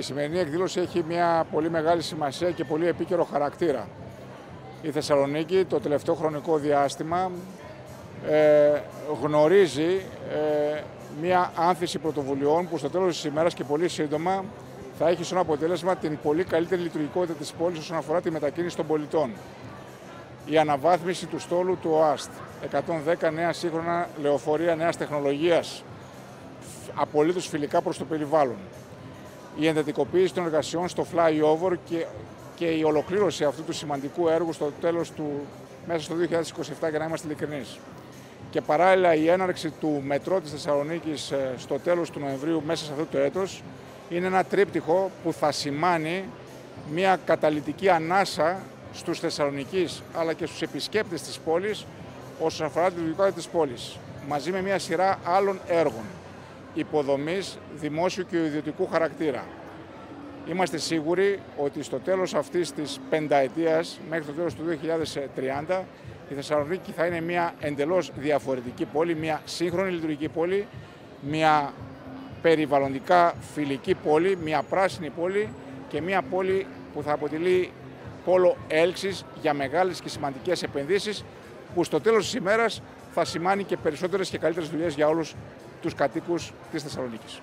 Η σημερινή εκδήλωση έχει μια πολύ μεγάλη σημασία και πολύ επίκαιρο χαρακτήρα. Η Θεσσαλονίκη το τελευταίο χρονικό διάστημα ε, γνωρίζει ε, μια άνθηση πρωτοβουλειών που στο τέλος της ημέρας και πολύ σύντομα θα έχει σαν αποτέλεσμα την πολύ καλύτερη λειτουργικότητα της πόλης όσον αφορά τη μετακίνηση των πολιτών. Η αναβάθμιση του στόλου του ΟΑΣΤ, 110 νέα σύγχρονα λεωφορεία νέας τεχνολογίας, απολύτως φιλικά προς το περιβάλλον η εντατικοποίηση των εργασιών στο flyover και, και η ολοκλήρωση αυτού του σημαντικού έργου στο τέλος του, μέσα στο 2027 για να είμαστε ειλικρινείς. Και παράλληλα η έναρξη του μετρό της Θεσσαλονίκης ε, στο τέλος του Νοεμβρίου μέσα σε αυτό το έτος είναι ένα τρίπτυχο που θα σημάνει μια καταλητική ανάσα στους Θεσσαλονικείς αλλά και στους επισκέπτες της πόλης όσον αφορά τη λειτουργικότητα της πόλης μαζί με μια σειρά άλλων έργων υποδομής δημόσιου και ιδιωτικού χαρακτήρα. Είμαστε σίγουροι ότι στο τέλος αυτής της πενταετίας, μέχρι το τέλος του 2030, η Θεσσαλονίκη θα είναι μια εντελώς διαφορετική πόλη, μια σύγχρονη λειτουργική πόλη, μια περιβαλλοντικά φιλική πόλη, μια πράσινη πόλη και μια πόλη που θα αποτελεί πόλο έλξης για μεγάλες και σημαντικές επενδύσεις που στο τέλος της ημέρας θα σημάνει και περισσότερες και καλύτερες δουλειές για όλους τους κατοίκους της Θεσσαλονίκης.